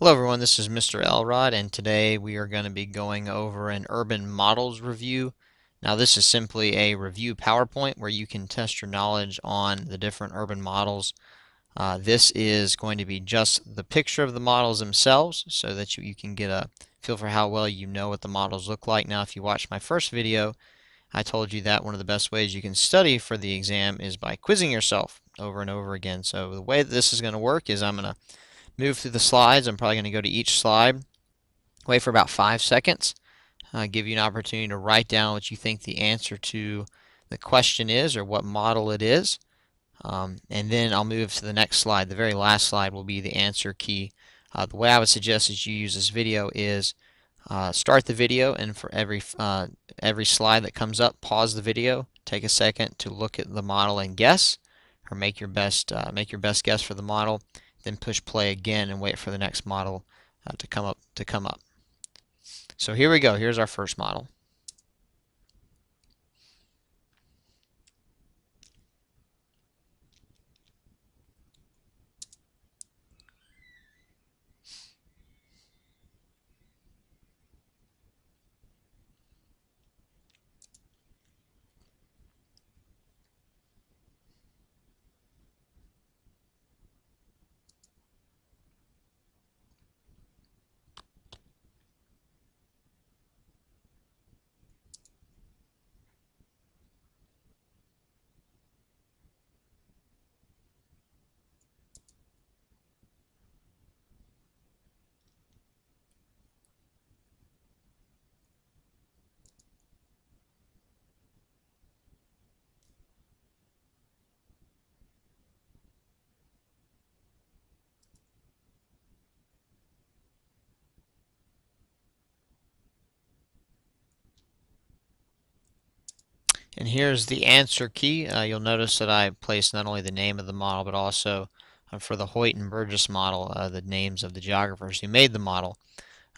Hello everyone, this is Mr. Elrod and today we are going to be going over an urban models review. Now this is simply a review PowerPoint where you can test your knowledge on the different urban models. Uh, this is going to be just the picture of the models themselves so that you, you can get a feel for how well you know what the models look like. Now if you watched my first video I told you that one of the best ways you can study for the exam is by quizzing yourself over and over again. So the way that this is going to work is I'm going to move through the slides. I'm probably going to go to each slide, wait for about five seconds, uh, give you an opportunity to write down what you think the answer to the question is or what model it is. Um, and then I'll move to the next slide. The very last slide will be the answer key. Uh, the way I would suggest that you use this video is uh, start the video and for every uh, every slide that comes up pause the video take a second to look at the model and guess or make your best uh, make your best guess for the model then push play again and wait for the next model uh, to come up to come up. So here we go. Here's our first model. And here's the answer key. Uh, you'll notice that I placed not only the name of the model, but also uh, for the Hoyt and Burgess model, uh, the names of the geographers who made the model.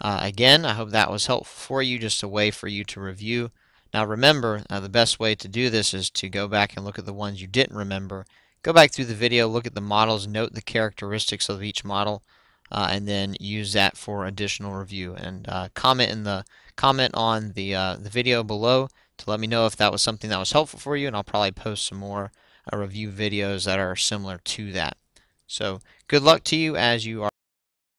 Uh, again, I hope that was helpful for you, just a way for you to review. Now remember, uh, the best way to do this is to go back and look at the ones you didn't remember. Go back through the video, look at the models, note the characteristics of each model, uh, and then use that for additional review. And comment in the comment on the the video below to let me know if that was something that was helpful for you, and I'll probably post some more uh, review videos that are similar to that. So good luck to you as you are